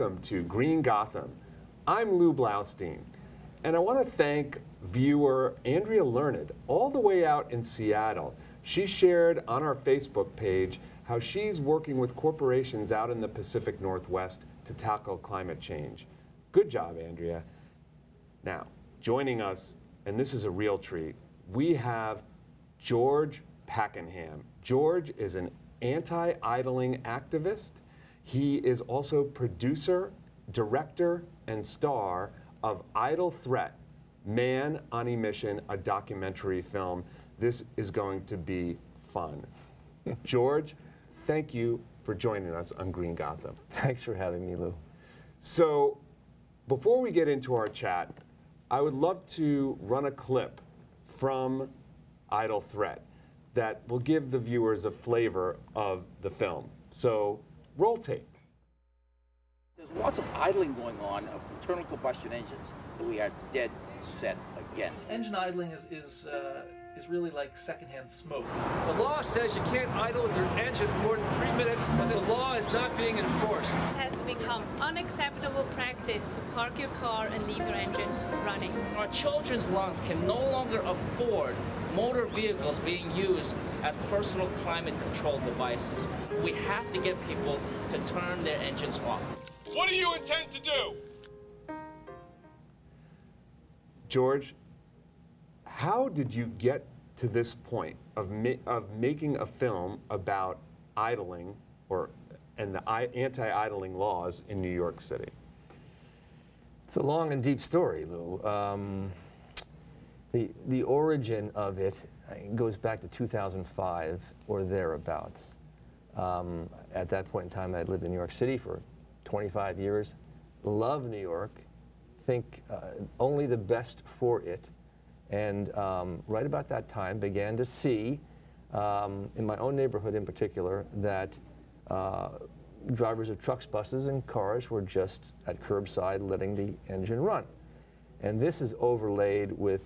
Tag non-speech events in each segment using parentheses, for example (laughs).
Welcome to Green Gotham. I'm Lou Blaustein, and I want to thank viewer Andrea Learned all the way out in Seattle. She shared on our Facebook page how she's working with corporations out in the Pacific Northwest to tackle climate change. Good job, Andrea. Now, joining us, and this is a real treat, we have George Pakenham. George is an anti idling activist. He is also producer, director, and star of Idle Threat Man on a Mission, a documentary film. This is going to be fun. (laughs) George, thank you for joining us on Green Gotham. Thanks for having me, Lou. So, before we get into our chat, I would love to run a clip from Idle Threat that will give the viewers a flavor of the film. So, roll tape. There's lots of idling going on of internal combustion engines that we are dead set against. Engine idling is is uh, is really like secondhand smoke. The law says you can't idle your engine for more than three minutes, but the law is not being enforced. It has to become unacceptable practice to park your car and leave your engine running. Our children's lungs can no longer afford motor vehicles being used as personal climate control devices. We have to get people to turn their engines off. What do you intend to do? George, how did you get to this point of, ma- of making a film about idling or and the anti-idling laws in New York City? It's a long and deep story, Lou. Um, the, the origin of it uh, goes back to 2005 or thereabouts. Um, at that point in time, I'd lived in New York City for 25 years, love New York, think uh, only the best for it, and um, right about that time began to see, um, in my own neighborhood in particular, that uh, drivers of trucks, buses, and cars were just at curbside letting the engine run. And this is overlaid with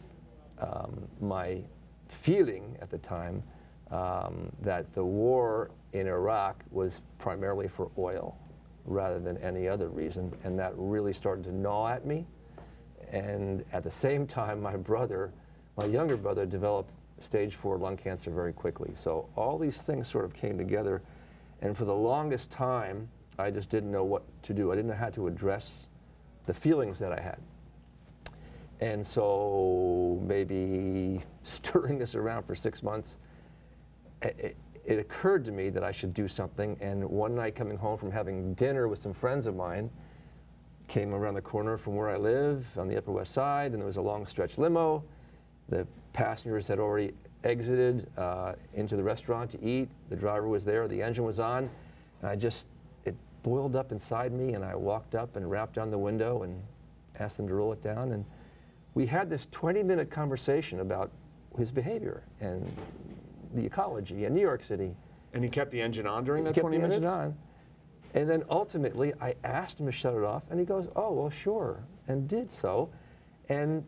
um, my feeling at the time um, that the war in Iraq was primarily for oil rather than any other reason. And that really started to gnaw at me. And at the same time, my brother, my younger brother, developed stage four lung cancer very quickly. So all these things sort of came together. And for the longest time, I just didn't know what to do. I didn't know how to address the feelings that I had. And so maybe (laughs) stirring this around for six months, it, it, occurred to me that I should do something. And one night coming home from having dinner with some friends of mine, came around the corner from where I live on the Upper West Side, and there was a long stretch limo. The passengers had already exited uh, into the restaurant to eat. The driver was there, the engine was on, and I just, it boiled up inside me, and I walked up and rapped on the window and asked them to roll it down. And we had this 20 minute conversation about his behavior and the ecology in New York City. And he kept the engine on during that kept 20 the minutes? And then ultimately, I asked him to shut it off, and he goes, "Oh, well, sure," and did so. And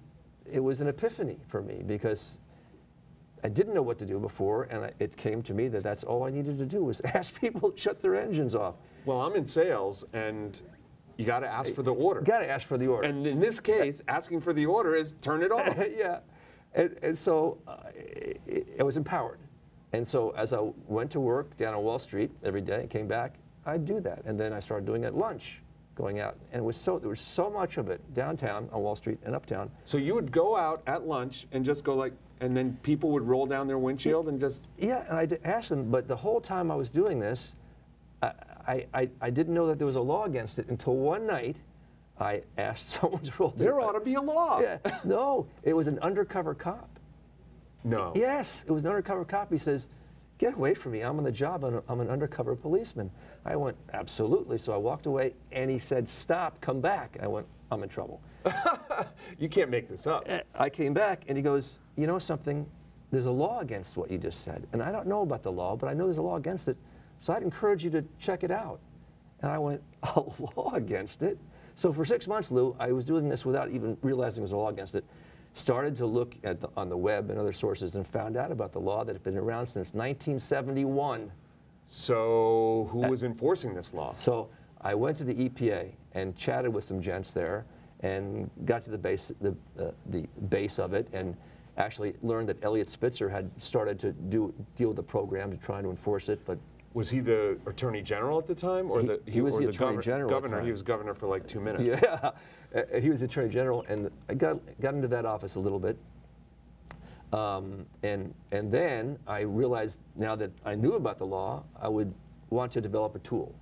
it was an epiphany for me because I didn't know what to do before, and I, it came to me that that's all I needed to do was (laughs) ask people to shut their engines off. Well, I'm in sales, and you got to ask for the order. You got to ask for the order. And in this case, asking for the order is turn it off. (laughs) yeah. And, and so uh, it, I was empowered. And so as I went to work down on Wall Street every day and came back, I'd do that. And then I started doing it at lunch, going out. And it was so, there was so much of it downtown on Wall Street and uptown. So you would go out at lunch and just go like, and then people would roll down their windshield and just. Yeah, and I asked them, but the whole time I was doing this, I, I, I didn't know that there was a law against it until one night I asked (laughs) someone to roll There ought to be a law. Yeah, no, it was an undercover cop. No. Yes, it was an undercover cop. He says, get away from me. I'm on the job. I'm, I'm an undercover policeman. I went, absolutely. So I walked away, and he said, stop, come back. I went, I'm in trouble. (laughs) you can't make this up. Uh, I came back, and he goes, you know something? There's a law against what you just said. And I don't know about the law, but I know there's a law against it. So I'd encourage you to check it out. And I went, (laughs) a law against it? So for six months, Lou, I was doing this without even realizing there was a law against it. Started to look at the, on the web and other sources and found out about the law that had been around since 1971. So who was enforcing this law? So I went to the EPA and chatted with some gents there and got to the base, the, uh, the base of it and actually learned that Elliot Spitzer had started to do, deal with the program to try to enforce it, but Was he the attorney general at the time, or He- the he was or the attorney general Governor. He was governor for like two minutes. Yeah, (laughs) Uh, he was attorney general, and I got got into that office a little bit. Um, and and then I realized now that I knew about the law, I would want to develop a tool.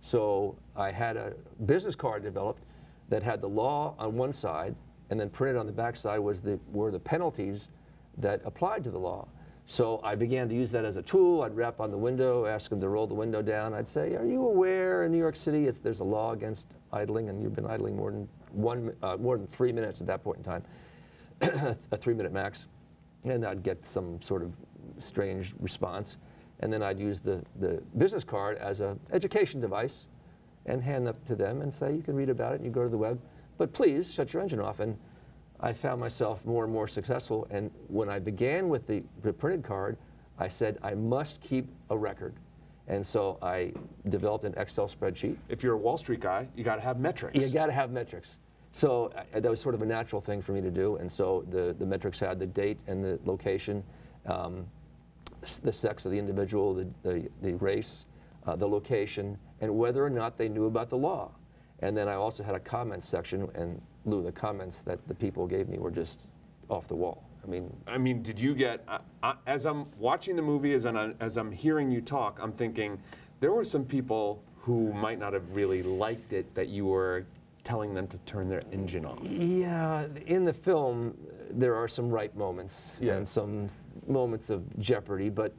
So I had a business card developed that had the law on one side, and then printed on the back side was the were the penalties that applied to the law. So I began to use that as a tool. I'd rap on the window, ask them to roll the window down. I'd say, "Are you aware in New York City there's a law against idling, and you've been idling more than one, uh, more than three minutes at that point in time, (coughs) a three-minute max." And I'd get some sort of strange response, and then I'd use the the business card as an education device, and hand that to them and say, "You can read about it. and You go to the web, but please shut your engine off." And I found myself more and more successful. And when I began with the, the printed card, I said, I must keep a record. And so I developed an Excel spreadsheet. If you're a Wall Street guy, you got to have metrics. You got to have metrics. So uh, that was sort of a natural thing for me to do. And so the, the metrics had the date and the location, um, the sex of the individual, the, the, the race, uh, the location, and whether or not they knew about the law. And then I also had a comment section, and Lou, the comments that the people gave me were just off the wall. I mean, I mean, did you get, I, as I'm watching the movie, as, I'm, as I'm hearing you talk, I'm thinking there were some people who might not have really liked it that you were telling them to turn their engine off. Yeah, in the film, there are some right moments Yeah. and some moments of jeopardy, but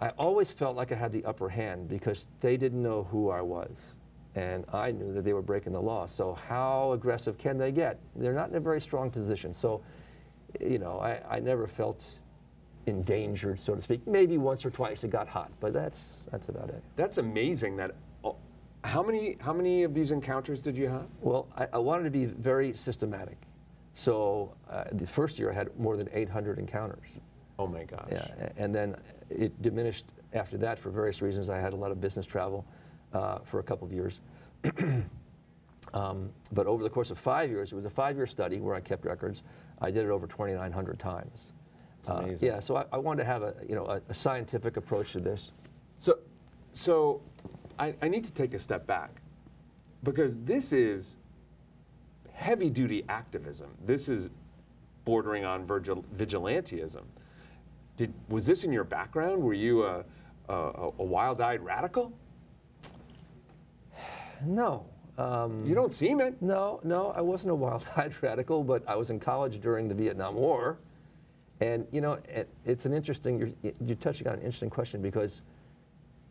I always felt like I had the upper hand because they didn't know who I was. And I knew that they were breaking the law. So, how aggressive can they get? They're not in a very strong position. So, you know, I, I never felt endangered, so to speak. Maybe once or twice it got hot, but that's, that's about it. That's amazing that, oh, how many, how many of these encounters did you have? Well, I, I wanted to be very systematic. So, uh, the first year I had more than 800 encounters. Oh my gosh. Yeah, and then it diminished after that for various reasons. I had a lot of business travel uh, for a couple of years. (clears throat) um, but over the course of five years, it was a five-year study where I kept records. I did it over 2,900 times. That's amazing. yeah, so I, I wanted to have a you know a, a scientific approach to this. So, so I, I need to take a step back because this is heavy duty activism. This is bordering on vigil, vigilantism. Did, was this in your background? Were you a, a, a wild eyed radical? No. Um, You don't seem it. No, no, I wasn't a wild-eyed (laughs) radical, but I was in college during the Vietnam War, and you know, it, it's an interesting. You're, you're touching on an interesting question because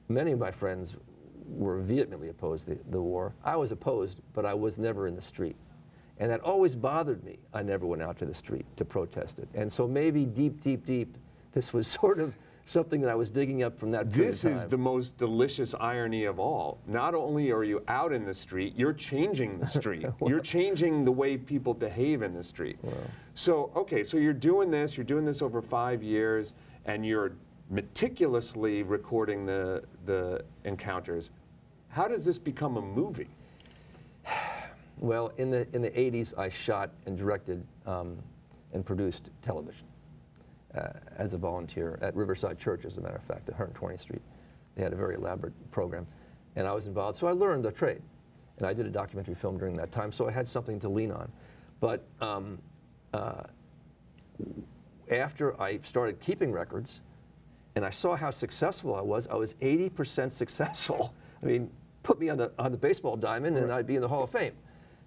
many of my friends were vehemently opposed to the, the war. I was opposed, but I was never in the street, and that always bothered me. I never went out to the street to protest it, and so maybe deep, deep, deep, this was (laughs) sort of something that I was digging up from that. This is the most delicious irony of all. Not only are you out in the street, you're changing the (laughs) street. you're changing the way people behave in the street. So, okay, so you're doing this, you're doing this over five years, and you're meticulously recording the, the encounters. How does this become a movie? (sighs) Well, in the in the 80s, I shot and directed um, and produced television as a volunteer at Riverside Church, as a matter of fact, at 120th Street. They had a very elaborate program, and I was involved. So I learned the trade, and I did a documentary film during that time. So I had something to lean on. But um, uh, after I started keeping records, and I saw how successful I was, I was 80% successful. (laughs) I mean, put me on the on the baseball diamond, and I'd be in the Hall of Fame.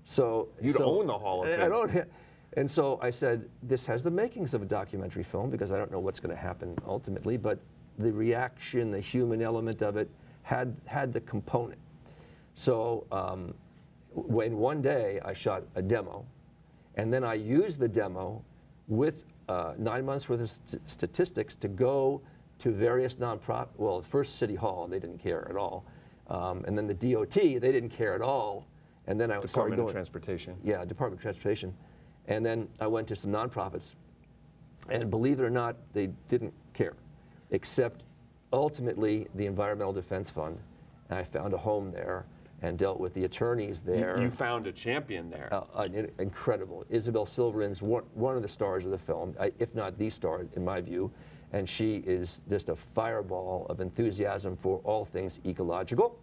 So You'd so- own the Hall of I- I Fame. don't- and so I said, this has the makings of a documentary film because I don't know what's going to happen ultimately, but the reaction, the human element of it, had had the component. So um, when one day I shot a demo, and then I used the demo with uh, nine months worth of st- statistics to go to various nonprofit. Well, first City Hall, they didn't care at all, um, and then the DOT, they didn't care at all, and then I started going. Department of. Transportation. Yeah, Department of Transportation, and then I went to some nonprofits, and believe it or not, they didn't care, except ultimately the Environmental Defense Fund. And I found a home there and dealt with the attorneys there. You found a champion there. Uh, uh, incredible. Isabel Silverman's one, one of the stars of the film, if not the star, in my view. And she is just a fireball of enthusiasm for all things ecological.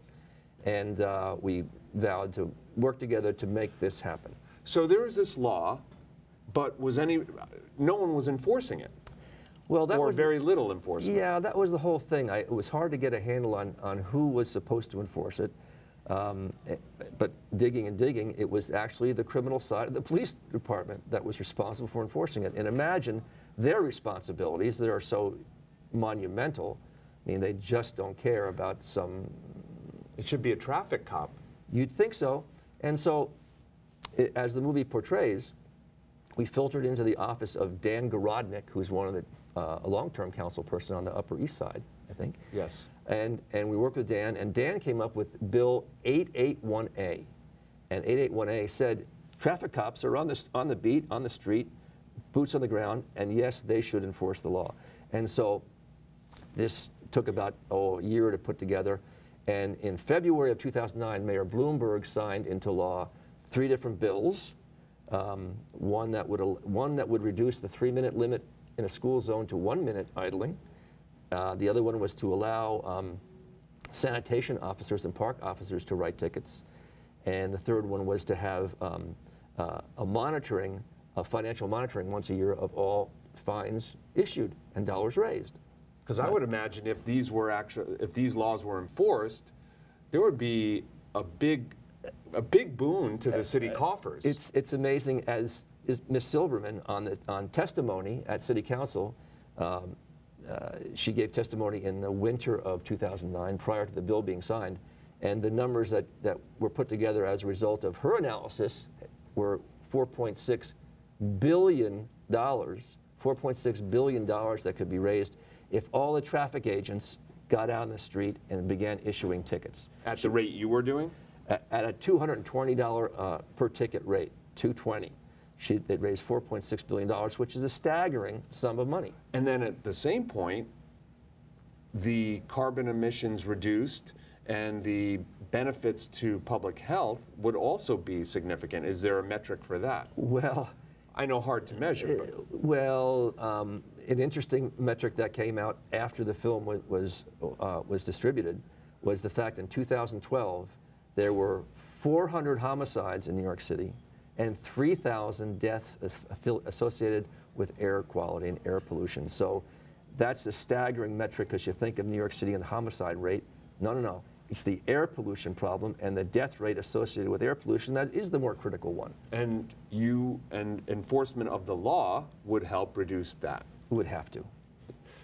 And uh, we vowed to work together to make this happen. So there is this law, but was any, no one was enforcing it, Well, that or was very little enforcement. Yeah, that was the whole thing. I, it was hard to get a handle on, on who was supposed to enforce it. Um, eh, but digging and digging, it was actually the criminal side of the police department that was responsible for enforcing it. And imagine their responsibilities that are so monumental. I mean, they just don't care about some It should be a traffic cop. You'd think so. And so, i as the movie portrays, we filtered into the office of Dan Garodnick, who's one of the uh, a long-term council person on the Upper East Side, I think. Yes. And and we worked with Dan, and Dan came up with Bill 881A, and 881A said traffic cops are on the on the beat, on the street, boots on the ground, and yes, they should enforce the law. And so this took about oh, a year to put together. And in February of 2009, Mayor Bloomberg signed into law three different bills. Um, one, that would, one that would reduce the three minute limit in a school zone to one minute idling. Uh, the other one was to allow um, sanitation officers and park officers to write tickets. And the third one was to have um, uh, a monitoring, a financial monitoring once a year of all fines issued and dollars raised. Because I would imagine if these were actually, if these laws were enforced, there would be a big, a big boon to the city coffers. It's, it's amazing as is Ms. Silverman on, the, on testimony at City Council. Um, uh, she gave testimony in the winter of 2009 prior to the bill being signed. And the numbers that, that were put together as a result of her analysis were 4.6 billion dollars, 4.6 billion dollars that could be raised if all the traffic agents got out in the street and began issuing tickets at the rate you were doing. At a $220 uh, per ticket rate, 220. She, they'd raised $4.6 billion, which is a staggering sum of money. And then at the same point, the carbon emissions reduced and the benefits to public health would also be significant. Is there a metric for that? Well, I know hard to measure, but well, um, an interesting metric that came out after the film was was, uh, was distributed was the fact in 2012 there were 400 homicides in New York City and 3,000 deaths associated with air quality and air pollution. So that's a staggering metric because you think of New York City and the homicide rate. No, no, no. It's the air pollution problem and the death rate associated with air pollution that is the more critical one. and you and enforcement of the law would help reduce that. Would have to.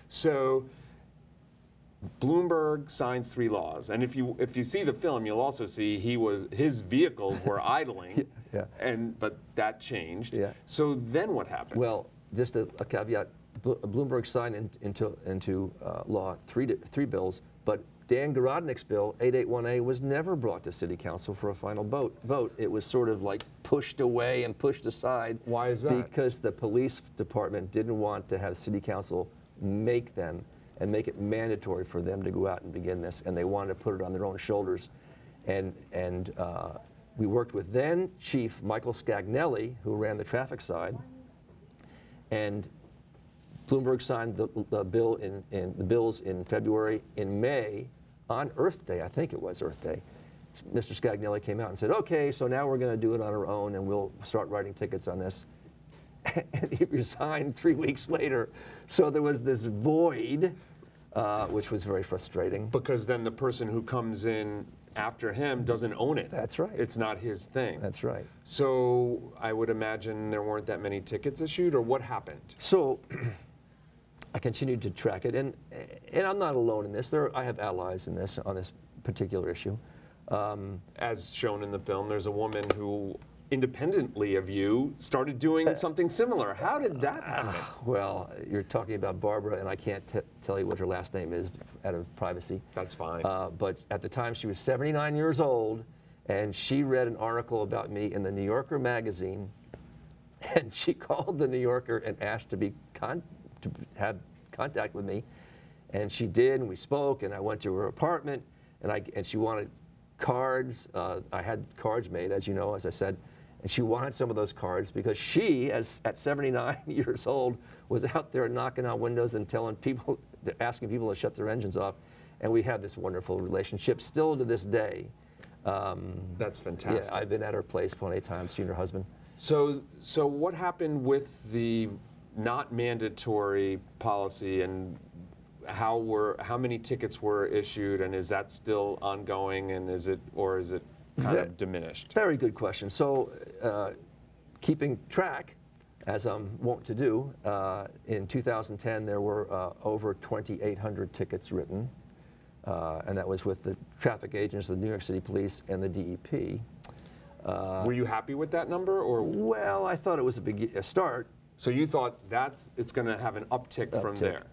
So Bloomberg signs three laws, and if you if you see the film, you'll also see he was his vehicles were (laughs) idling, Yeah. and but that changed. Yeah. So then what happened? Well, just a, a caveat: Blo- Bloomberg signed in, into into uh, law three three bills, but Dan Garodnick's bill 881A was never brought to City Council for a final vote. Vote. It was sort of like pushed away and pushed aside. Why is that? Because the police department didn't want to have City Council make them and make it mandatory for them to go out and begin this, and they wanted to put it on their own shoulders. And and uh, we worked with then Chief Michael Scagnelli, who ran the traffic side, and Bloomberg signed the, the bill in, in the bills in February. In May, on Earth Day, I think it was Earth Day, Mr. Scagnelli came out and said, "Okay, so now we're going to do it on our own, and we'll start writing tickets on this." (laughs) and he resigned three weeks later. So there was this void, uh, which was very frustrating. because then the person who comes in after him doesn't own it. That's right. It's not his thing. That's right. So I would imagine there weren't that many tickets issued, or what happened? So (clears throat) I continued to track it, and and I'm not alone in this. There, I have allies in this on this particular issue. Um, As shown in the film, there's a woman who, independently of you, started doing something similar. How did that happen? well, you're talking about Barbara, and I can't t- tell you what her last name is out of privacy. That's fine. Uh, but at the time, she was 79 years old, and she read an article about me in the New Yorker magazine, (laughs) and she called the New Yorker and asked to be con- to have contact with me, and she did, and we spoke, and I went to her apartment, and I and she wanted cards. Uh, I had cards made, as you know, as I said, and she wanted some of those cards because she, as at 79 (laughs) years old, was out there knocking on windows and telling people, (laughs) asking people to shut their engines off, and we have this wonderful relationship still to this day. Um, That's yeah. I've been at her place plenty of times. She and her husband. So, so what happened with the not mandatory policy, and how were how many tickets were issued, and is that still ongoing, and is it or is it kind Ve- of diminished? Very good question. So, uh, keeping track, as I'm wont to do, uh, in 2010 there were uh, over 2,800 tickets written, uh, and that was with the traffic agents, the New York City Police, and the DEP. were you happy with that number, or Well, I thought it was a big a start. so you thought that's it's going to have an uptick, from there?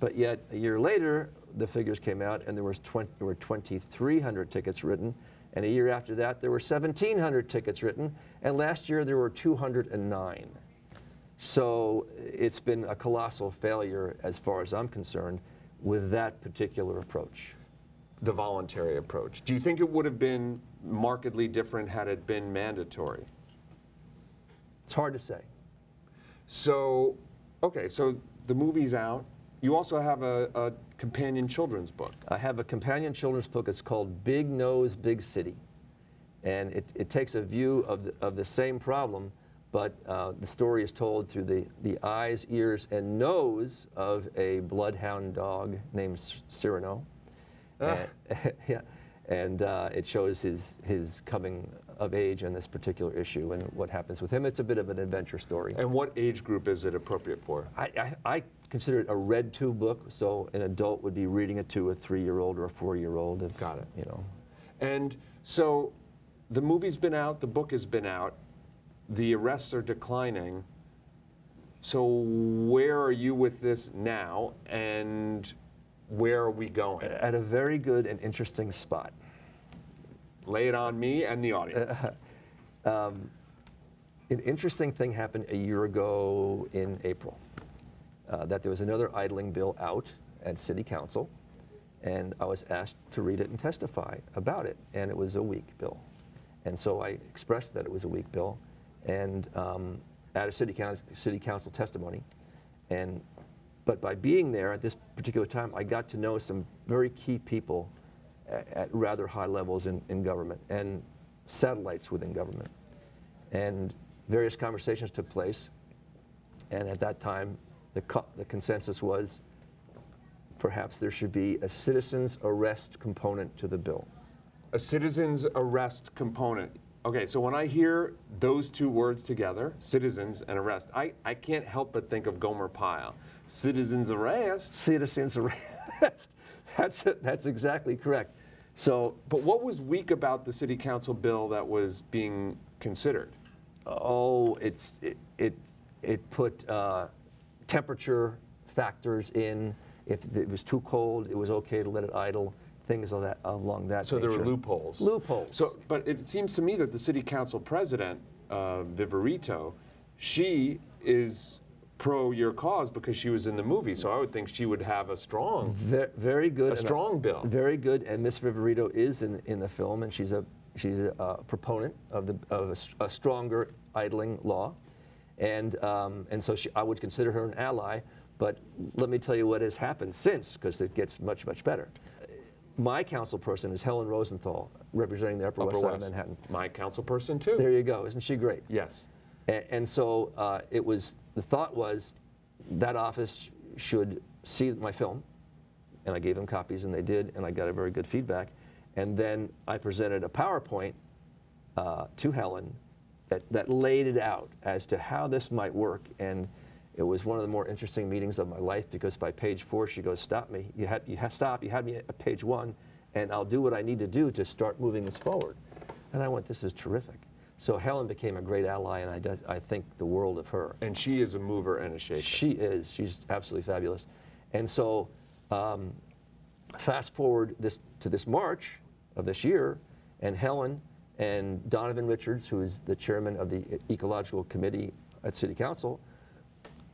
But yet, a year later, the figures came out, and there, was 20, there were 2,300 tickets written. And a year after that, there were 1,700 tickets written. And last year, there were 209. So it's been a colossal failure, as far as I'm concerned, with that particular approach. The voluntary approach. Do you think it would have been markedly different had it been mandatory? It's hard to say. So, okay, so the movie's out. You also have a, a companion children's book. I have a companion children's book. It's called Big Nose, Big City. And it, it takes a view of the, of the same problem, but uh, the story is told through the, the eyes, ears, and nose of a bloodhound dog named Cyrano. And, (laughs) yeah, and uh, it shows his, his coming of age on this particular issue and what happens with him. It's a bit of an adventure story. And what age group is it appropriate for? I, I, I consider it a read to book, so an adult would be reading it to a three-year-old or a four-year-old. if, Got it. You know, And so the movie's been out, the book has been out, the arrests are declining. So where are you with this now, and where are we going? at a very good and interesting spot. Lay it on me and the audience. (laughs) An interesting thing happened a year ago in April. Uh, that there was another idling bill out at City Council, and I was asked to read it and testify about it, and it was a weak bill. And so I expressed that it was a weak bill, and um, at a City Council, City Council testimony, and but by being there at this particular time, I got to know some very key people at, at rather high levels in, in government and satellites within government. And various conversations took place. And at that time, the, co- the consensus was perhaps there should be a citizen's arrest component to the bill. a citizen's arrest component. Okay, so when I hear those two words together, citizens and arrest, I, I can't help but think of Gomer Pyle. Citizens arrest. Citizen's arrest. (laughs) that's, that's exactly correct. So, But what was weak about the city council bill that was being considered? oh, it's, it, it, it put uh, temperature factors in. If it was too cold, it was okay to let it idle, things of that, along that So there were loopholes. Loopholes. So, but it seems to me that the city council president, uh, Viverito, she is pro your cause because she was in the movie. So I would think she would have a strong. Ve- very good. A strong bill. Very good. And Miss Viverito is in, in the film, and she's a she's a proponent of the of a stronger idling law, and um, and so she, I would consider her an ally. But let me tell you what has happened since, because it gets much much better. My council person is Helen Rosenthal, representing the Upper, Upper West Side West. of Manhattan. My council person too. There you go. Isn't she great? yes. And, and so uh, it was, the thought was that office should see my film, and I gave them copies, and they did, and I got a very good feedback. And then I presented a PowerPoint uh, to Helen that, that laid it out as to how this might work. And it was one of the more interesting meetings of my life because by page four, she goes, "Stop me! You had you stop! You had me at page one, and I'll do what I need to do to start moving this forward." And I went, "This is terrific." So Helen became a great ally, and I, do- I think the world of her. And she is a mover and a shaker. She is. She's absolutely fabulous. And so, um, fast forward this to this March of this year, and Helen and Donovan Richards, who is the chairman of the Ecological Committee at City Council,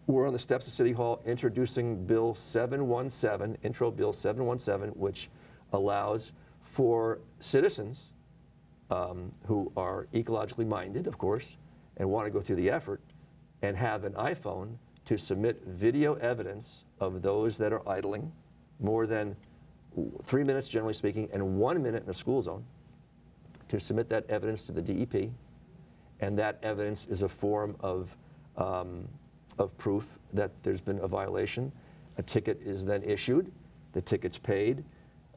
were on the steps of City Hall introducing Bill 717, Intro Bill 717, which allows for citizens um, who are ecologically minded, of course, and want to go through the effort and have an iPhone to submit video evidence of those that are idling, more than three minutes generally speaking, and one minute in a school zone, to submit that evidence to the DEP. And that evidence is a form of, um, of proof that there's been a violation. A ticket is then issued, the ticket's paid.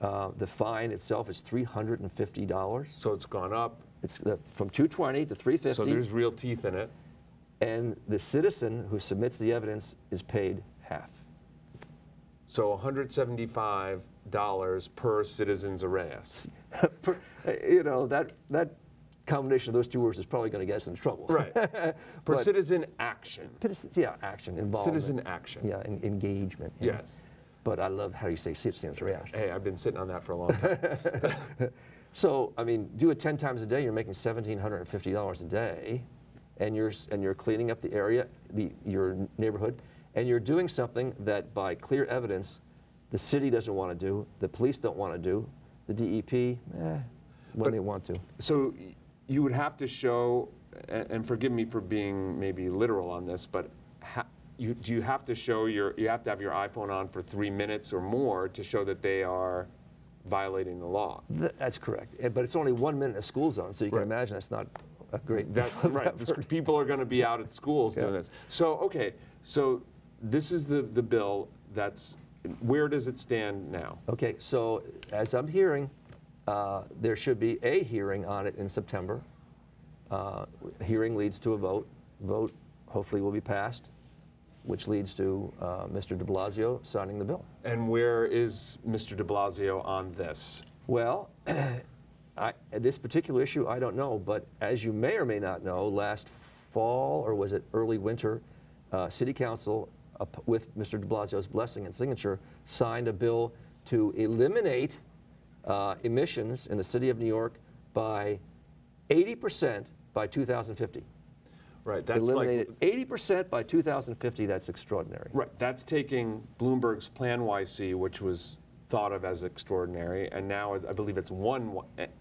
Uh, the fine itself is $350. So it's gone up. It's uh, from 220 to 350. So there's real teeth in it. and the citizen who submits the evidence is paid half. So $175 per citizen's arrest. (laughs) Per- you know, that, that combination of those two words is probably going to get us in trouble. Right. (laughs) Per But- citizen action. Citizen- Yeah, action, involvement. Citizen action. Yeah, en- engagement. Yes. But I love how you say sit, citizens arrest. Hey, I've been sitting on that for a long time. (laughs) So, I mean, do it 10 times a day, you're making $1,750 a day, and you're, and you're cleaning up the area, the, your neighborhood, and you're doing something that by clear evidence, the city doesn't want to do, the police don't want to do, the DEP, eh, when But- they want to. So you would have to show, and forgive me for being maybe literal on this, but you, do you have to show your, you have to have your iPhone on for three minutes or more to show that they are violating the law? Th- That's correct. But it's only one minute in a school zone, so you can Right. imagine that's not a great That, right, this- people are going to be out at schools doing this. So, okay, so this is the, the bill that's, where does it stand now? Okay, so as I'm hearing, uh, there should be a hearing on it in September. Uh, Hearing leads to a vote. Vote hopefully will be passed, which leads to uh, Mr. de Blasio signing the bill. And where is Mr. de Blasio on this? Well, (clears throat) I, this particular issue, I don't know, but as you may or may not know, last fall, or was it early winter, uh, City Council, up- with Mr. de Blasio's blessing and signature, signed a bill to eliminate uh, emissions in the city of New York by 80% by 2050. Right, that's Eliminate like, 80% by 2050, that's extraordinary. right, that's taking Bloomberg's PlaNYC, which was thought of as extraordinary, and now I believe it's one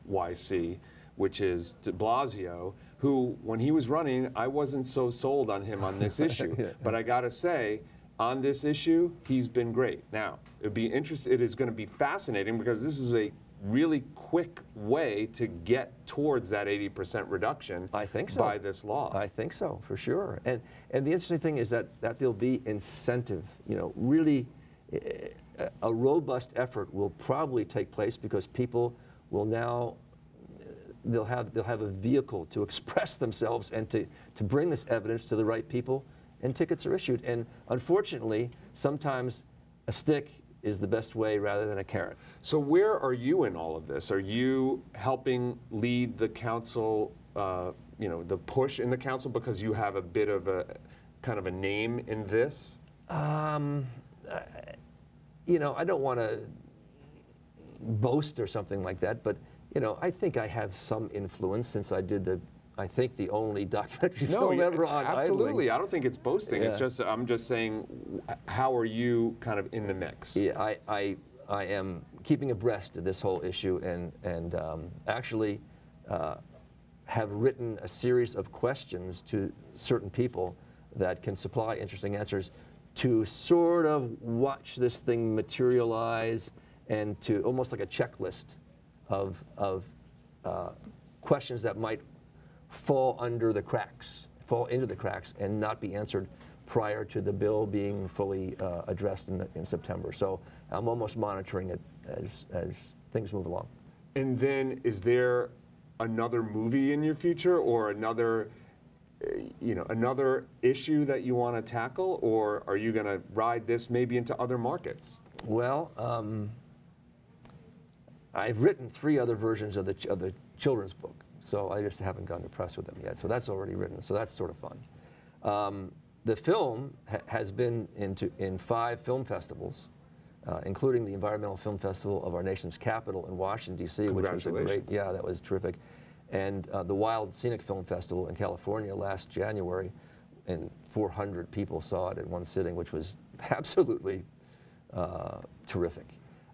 YC, which is de Blasio, who, when he was running, I wasn't so sold on him on this (laughs) issue. Yeah. But I gotta say, on this issue, he's been great. Now, it'd be interest, it is gonna be fascinating because this is a really quick way to get towards that 80% reduction I think so. by this law. I think so, for sure. And and the interesting thing is that that there'll be incentive. You know, really, eh, a robust effort will probably take place because people will now they'll have they'll have a vehicle to (laughs) express themselves and to to bring this evidence to the right people, and tickets are issued. And unfortunately, sometimes a stick is the best way rather than a carrot. So where are you in all of this? Are you helping lead the council, uh, you know, the push in the council because you have a bit of a kind of a name in this? Um, I- you know, I don't want to boast or something like that, but you know, I think I have some influence since I did the, I think the only documentary (laughs) film yeah, ever on absolutely. idling. I don't think it's boasting. It's just I'm just saying, how are you kind of in the mix? Yeah, I, I, I am keeping abreast of this whole issue and, and um, actually uh, have written a series of questions to certain people that can supply interesting answers to sort of watch this thing materialize and to almost like a checklist of, of uh, questions that might fall under the cracks, fall into the cracks, and not be answered prior to the bill being fully uh, addressed in, the, in September. So I'm almost monitoring it as, as things move along. And then is there another movie in your future or another, uh, you know, another issue that you want to tackle, or are you going to ride this maybe into other markets? Well, um, I've written three other versions of the, ch- of the children's book, so I just haven't gone to press with them yet. So that's already written, so that's sort of fun. Um, the film ha- has been into, in five film festivals, uh, including the Environmental Film Festival of our nation's capital in Washington, D.C., which was a great, yeah, that was terrific. And uh, the Wild Scenic Film Festival in California last January, and 400 people saw it in one sitting, which was (laughs) absolutely uh, terrific.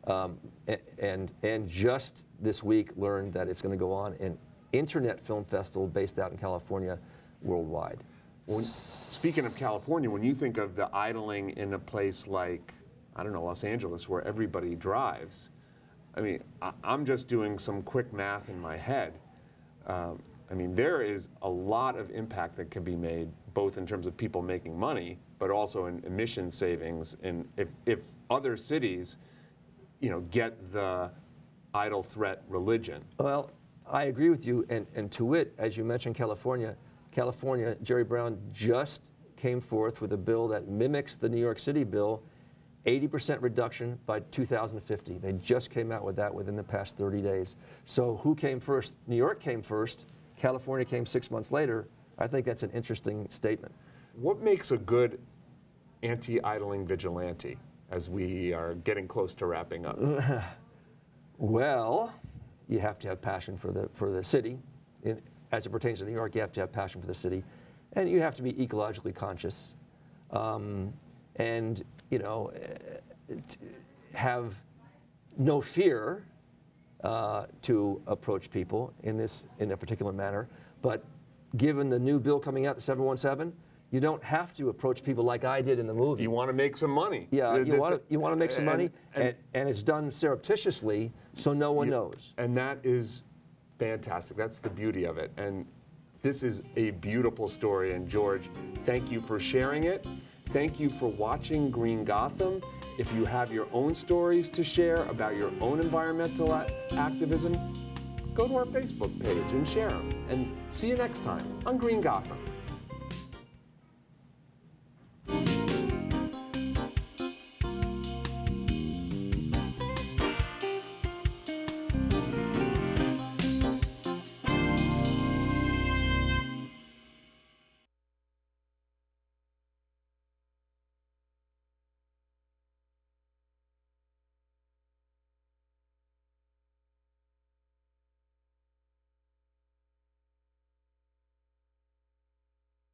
Um, a- and, and just this week learned that it's going to go on in internet film festival based out in California worldwide. When, speaking of California, when you think of the idling in a place like, I don't know, Los Angeles, where everybody drives, I mean, I, I'm just doing some quick math in my head. Um, I mean, there is a lot of impact that can be made, both in terms of people making money, but also in emission savings. And if, if other cities, you know, get the idle threat religion, Well, I agree with you, and, and to wit, as you mentioned, California, California, Jerry Brown just came forth with a bill that mimics the New York City bill, 80% reduction by 2050. They just came out with that within the past 30 days. So who came first? New York came first. California came six months later. I think that's an interesting statement. what makes a good anti-idling vigilante as we are getting close to wrapping up? (laughs) Well, you have to have passion for the for the city. In, as it pertains to New York, you have to have passion for the city, and you have to be ecologically conscious, um, and you know, eh, have no fear uh, to approach people in this in a particular manner. But given the new bill coming out, the 717, you don't have to approach people like I did in the movie. You want to make some money. Yeah, you want to you want to make some and- money, and- and, and it's done surreptitiously, so no one knows. And that is fantastic. That's the beauty of it. And this is a beautiful story. And George, thank you for sharing it. Thank you for watching Green Gotham. If you have your own stories to share about your own environmental activism, go to our Facebook page and share them. And see you next time on Green Gotham.